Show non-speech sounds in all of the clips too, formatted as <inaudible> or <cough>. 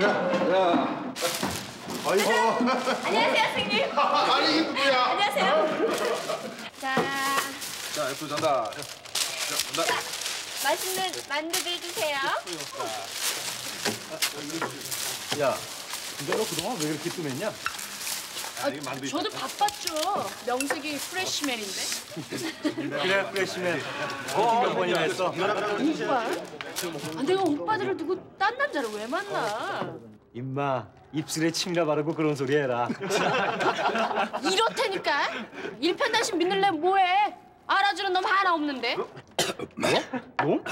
야. 아이고. 안녕하세요, 선생님. 아니 이게 누구야? 안녕하세요. 자, 자, 옆으로 잔다. 자, 잔다. 맛있는 만두들 주세요. 야, 근데 너 그동안 왜 이렇게 뜸했냐? 저도 바빴죠. 명색이 프레시맨인데. <laughs> 그래, 프레시맨. 어, 몇 번이나 했어? 오빠? 아, 내가 오빠들을 두고 딴 남자를 왜 만나? 임마, 입술에 침이나 바르고 그런 소리 해라. <laughs> 이렇다니까. 일편단심 믿을래 뭐해? 알아주는 놈 하나 없는데. 놈?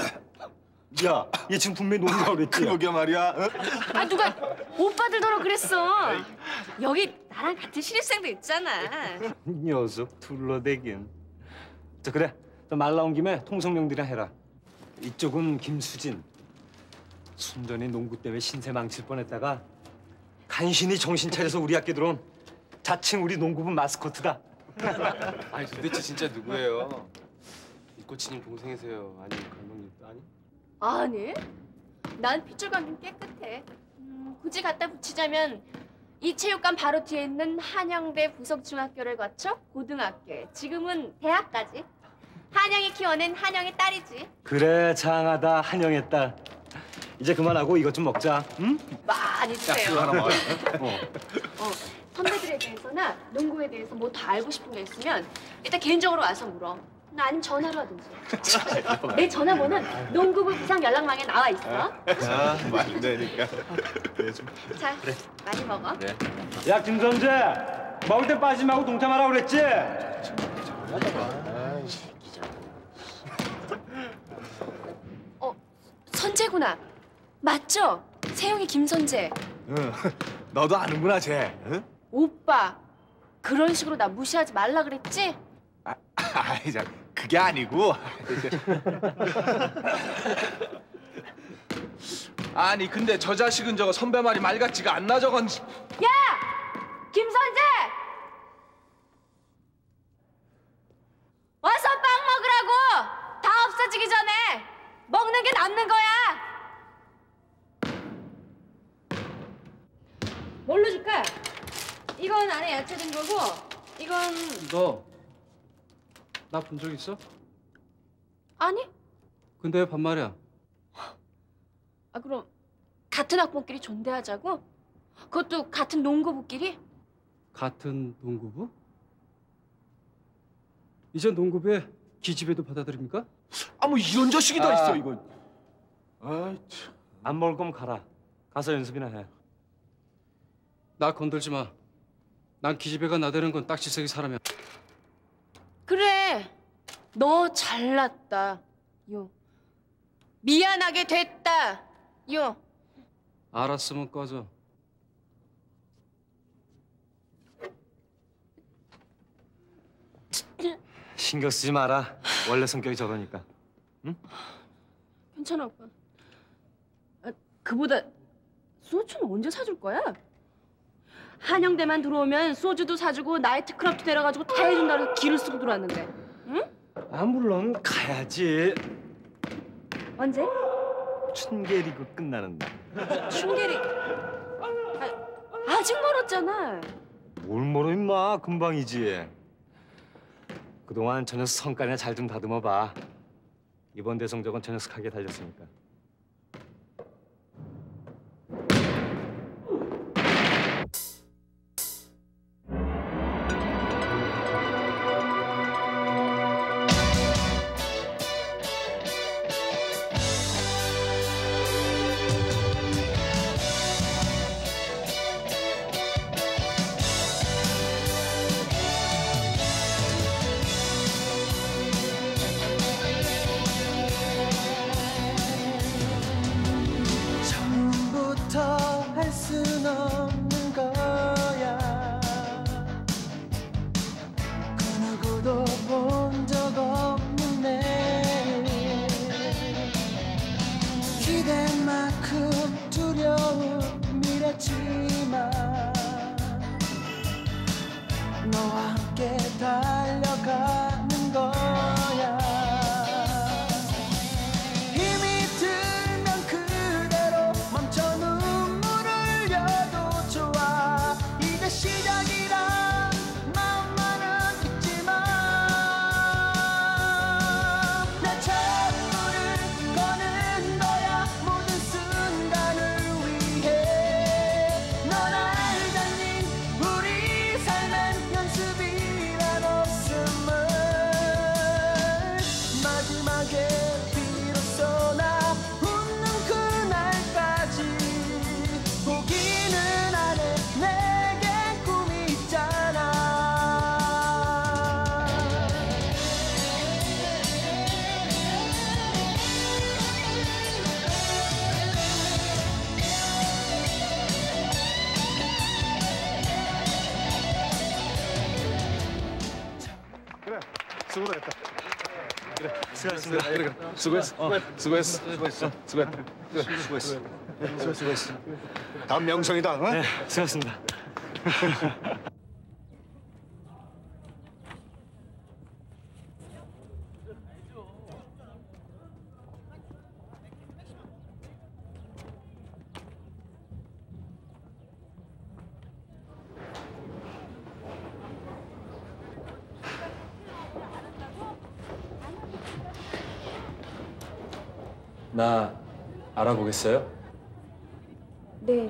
야, 얘 지금 분명히 놈이라고 그랬지? 그러게 말이야. 어? 아 누가 오빠들더러 그랬어. 여기 나랑 같은 신입생도 있잖아. <laughs> 녀석 둘러대긴. 자, 그래. 말 나온 김에 통성명들이나 해라. 이쪽은 김수진. 순전히 농구 때문에 신세 망칠 뻔했다가 간신히 정신 차려서 우리 학교 들어온 자칭 우리 농구부 마스코트다. 아니 도대체 진짜 누구예요? 이 코치님 동생이세요? 아니 감독님 아니? 아니, 난 핏줄감 좀 깨끗해. 음, 굳이 갖다 붙이자면 이 체육관 바로 뒤에 있는 한영대 부석중학교를 거쳐 고등학교에 지금은 대학까지. 한영이 키워낸 한영의 딸이지. 그래, 장하다. 한영의 딸. 이제 그만하고 이것 좀 먹자. 응? 많이 주세요. 하나 먹어. <laughs> 어, 선배들에 대해서나 농구에 대해서 뭐더 알고 싶은 게 있으면 일단 개인적으로 와서 물어. 나 아니면 전화로 하든지. 내 전화번호는 농구부 부상 연락망에 나와 있어. 아, 많이 되니까. 자, 많이 먹어. 야, 김선재. 먹을 때 빠지지 말고 동참하라고 그랬지? 어, 선재구나. 맞죠? 세영이 김선재. 응. 너도 아는구나, 쟤. 응? 오빠. 그런 식으로 나 무시하지 말라 그랬지? 아, 아이, 자, 그게 아니고. <laughs> 아니 근데 저 자식은 저거 선배 말이 말 같지가 않나 저건 야! 김선재! 와서 빵 먹으라고! 다 없어지기 전에 먹는 게 남는 거야! 뭘로 줄까? 이건 안에 야채 든 거고 이건 너 나 본 적 있어? 아니? 근데 왜 반말이야? 아 그럼 같은 학번끼리 존대하자고? 그것도 같은 농구부끼리? 같은 농구부? 이제 농구부에 기집애도 받아들입니까? 아 뭐 이런 자식이 다 있어 이거 아이, 참. 안 먹을 거면 가라. 가서 연습이나 해. 나 건들지 마. 난 기집애가 나대는 건 딱지색이 사람이야. 그래 너 잘났다 요 미안하게 됐다 요 알았으면 꺼져. 신경 쓰지 마라. 원래 성격이 저러니까. 괜찮아 오빠 아, 그보다 소주는 언제 사줄 거야? 한영대만 들어오면 소주도 사주고 나이트클럽도 데려가지고 다 해준다고 기를 쓰고 들어왔는데 응? 아, 물론 가야지. 언제? 춘계 리그 끝나는 날. 춘계리 아, 아직 멀었잖아 뭘 멀어 임마. 금방이지. 그동안 저 녀석 성깔이나 잘 좀 다듬어 봐. 이번 대성적은 저 녀석하게 달렸으니까. 수고했습니다. 수고했어. 어, 수고했어. 수고했어. 수고했다. 수고했어. 수고, 수고했어. 다음 명성이다. 어? 네, 수고했습니다. 나 알아보겠어요? 네.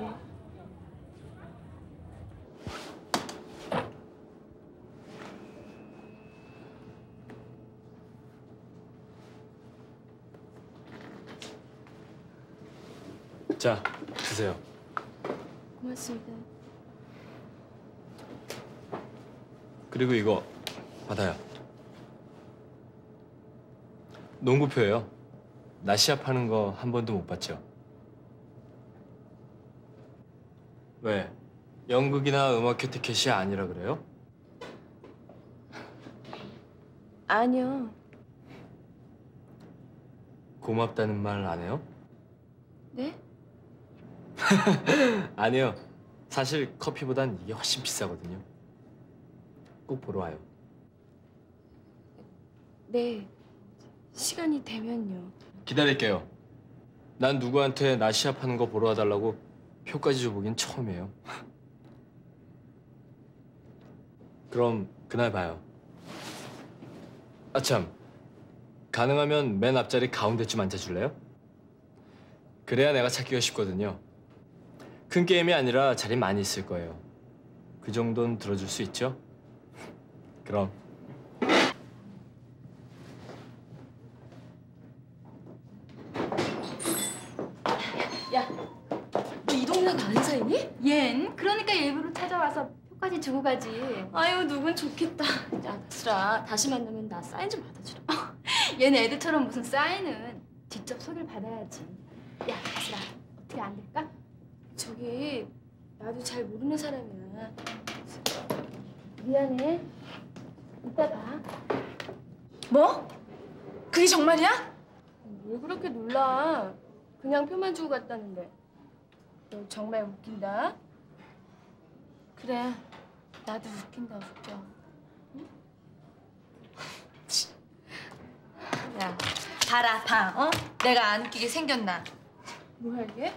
자, 드세요. 고맙습니다. 그리고 이거 받아요. 농구표예요. 나 시합하는 거 한 번도 못 봤죠? 왜? 연극이나 음악 큐티켓이 아니라 그래요? 아니요. 고맙다는 말 안 해요? 네? <laughs> 아니요. 사실 커피보단 이게 훨씬 비싸거든요. 꼭 보러 와요. 네. 시간이 되면요. 기다릴게요. 난 누구한테 나 시합하는 거 보러 와달라고 표까지 줘보긴 처음이에요. 그럼 그날 봐요. 아참, 가능하면 맨 앞자리 가운데쯤 앉아줄래요? 그래야 내가 찾기가 쉽거든요. 큰 게임이 아니라 자리 많이 있을 거예요. 그 정도는 들어줄 수 있죠? 그럼. 야, 너 이 동네가 아는 사이니? 얜 그러니까 일부러 찾아와서 표까지 주고 가지. 아유, 누군 좋겠다. 야, 나슬아, 다시 만나면 나 사인 좀 받아주라. 얘는 애들처럼 무슨 사인은 직접 소개를 받아야지. 야, 다슬아, 어떻게 안 될까? 저기, 나도 잘 모르는 사람이야. 미안해. 이따 봐. 뭐? 그게 정말이야? 왜 그렇게 놀라? 그냥 표만 주고 갔다는데. 너 정말 웃긴다. 그래, 나도 웃긴다, 웃겨. <laughs> 야, 봐라, 봐, 어? 내가 안 웃기게 생겼나? 뭐야 이게?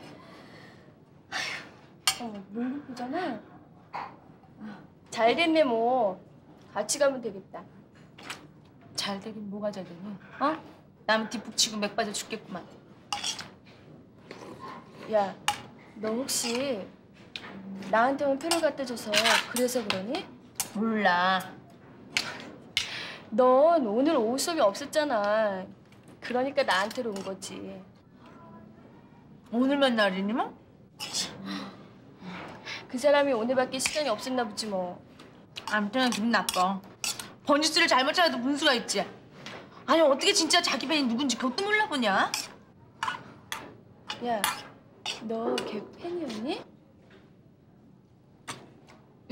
어, 농구표잖아. 잘 됐네 뭐. 같이 가면 되겠다. 잘 되긴 뭐가 잘 되니? 어? 남 뒷북 치고 맥 빠져 죽겠구만. 야, 너 혹시 나한테만 표를 갖다 줘서 그래서 그러니? 몰라. 넌 오늘 오후 수업이 없었잖아. 그러니까 나한테로 온 거지. 오늘만 날이니 뭐? 그 사람이 오늘밖에 시간이 없었나 보지 뭐. 아무튼 기분 나빠. 번지수를 잘못 찾아도 문수가 있지. 아니 어떻게 진짜 자기 팬이 누군지 그것도 몰라보냐? 야, 너 걔 팬이었니?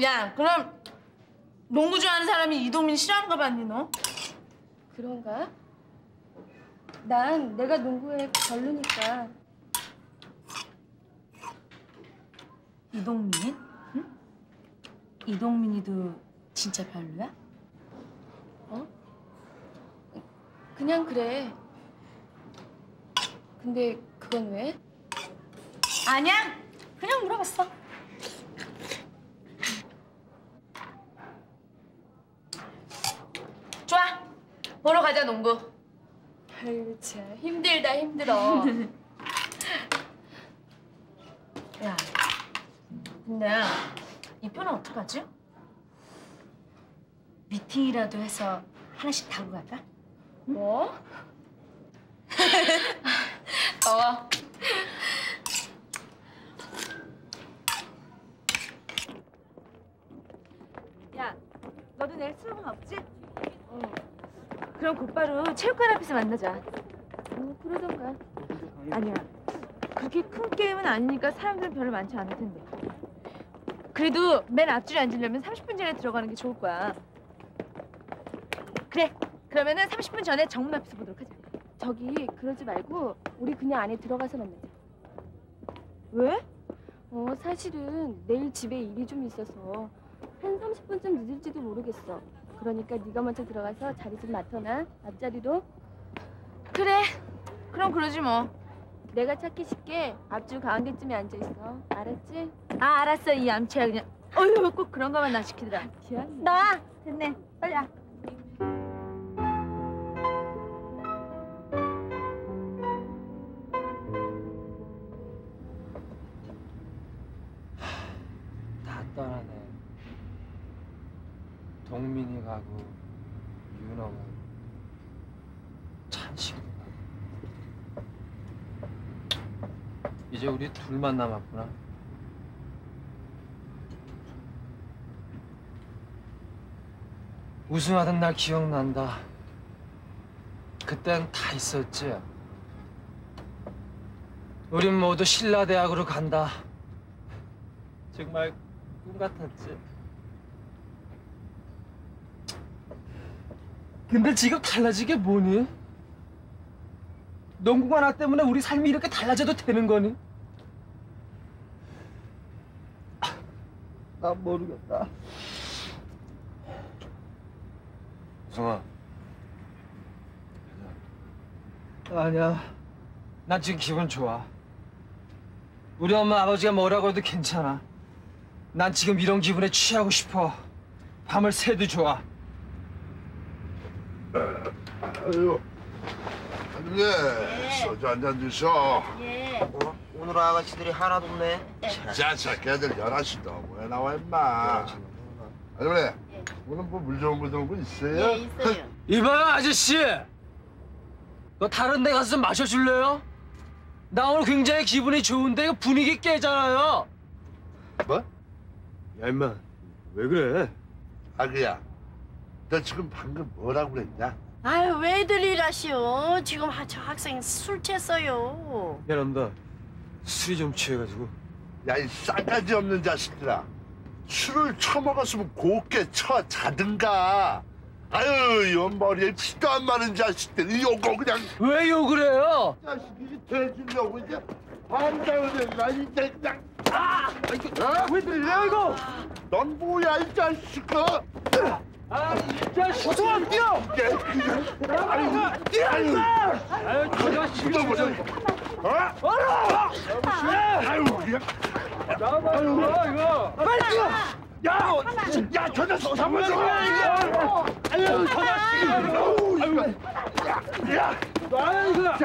야 그럼 농구 좋아하는 사람이 이동민 싫어하는 거 봤니 너? 그런가? 난 내가 농구에 별로니까. 이동민? 응? 이동민이도 진짜 별로야? 그냥 그래. 근데 그건 왜? 아니야. 그냥 물어봤어. 좋아. 보러 가자 농구. 아유 참 힘들다 힘들어. <laughs> 야. 근데 이 표는 어떡하지? 미팅이라도 해서 하나씩 달고 갈까? 뭐? 더워. <laughs> 야, 내일 수업은 없지? 어. 그럼 곧바로 체육관 앞에서 만나자. 뭐 그러던가. 아니야. 그렇게 큰 게임은 아니니까 사람들은 별로 많지 않을 텐데. 그래도 맨 앞줄에 앉으려면 30분 전에 들어가는 게 좋을 거야. 그래, 그러면은 30분 전에 정문 앞에서 보도록 하자. 저기 그러지 말고 우리 그냥 안에 들어가서 만나자. 왜? 어 사실은 내일 집에 일이 좀 있어서 한 30분쯤 늦을지도 모르겠어. 그러니까 네가 먼저 들어가서 자리 좀 맡아놔. 앞자리로. 그래. 그럼 그러지 뭐. 내가 찾기 쉽게 앞줄 가운데쯤에 앉아 있어. 알았지? 아 알았어 이 암치야 그냥. 어휴 꼭 그런 거만 나 시키더라. 기한. 나와. 됐네. 빨리 와. 윤호 가고 찬식이도 가고. 이제 우리 둘만 남았구나. 우승하던 날 기억난다. 그땐 다 있었지. 우린 모두 신라대학으로 간다. 정말 꿈 같았지. 근데 지금 달라진 게 뭐니? 농구가 하나 때문에 우리 삶이 이렇게 달라져도 되는 거니? 아, 나 모르겠다. 성아. 아니야. 난 지금 기분 좋아. 우리 엄마 아버지가 뭐라고 해도 괜찮아. 난 지금 이런 기분에 취하고 싶어. 밤을 새도 좋아. 아유, 아줌마, 소주 한 잔 주셔. 어? 오늘 아가씨들이 하나도 없네. 자자, 걔들 11시 넘어야 나와, 임마. 아줌마, 오늘 뭐 물 좋은 거 좋은 거 있어요? 있어요. <laughs> 이봐요 아저씨. 너 다른 데 가서 좀 마셔줄래요? 나 오늘 굉장히 기분이 좋은데 이거 분위기 깨잖아요. 뭐? 야 임마 왜 그래? 아기야, 너 지금 방금 뭐라고 그랬냐? 아유 왜들 일하시오? 지금 하- 저 학생 술 취했어요. 미안합니다. 술이 좀 취해가지고. 야, 이 싸가지 없는 자식들아. 술을 처먹었으면 곱게 쳐 자든가. 아유, 연머리에 피도 안 마른 자식들. 이거 그냥 왜 욕을 해요? 자식이 돼주려고 이제 반장을 나 이제 그냥 아! 어? 왜 그래 이거? 넌 뭐야 이 자식아? 아이 자식. 어서 뛰어. 아유, 뛰어! 아유 저 자식. 이거 뭐야? 어? 알아! 아유, 그냥 나와봐 이거. 빨리 뛰어! 야, 야, 저 녀석 잡아줘! 아유, 저 자식! 아유, 야, 야, 아유 이거. 야.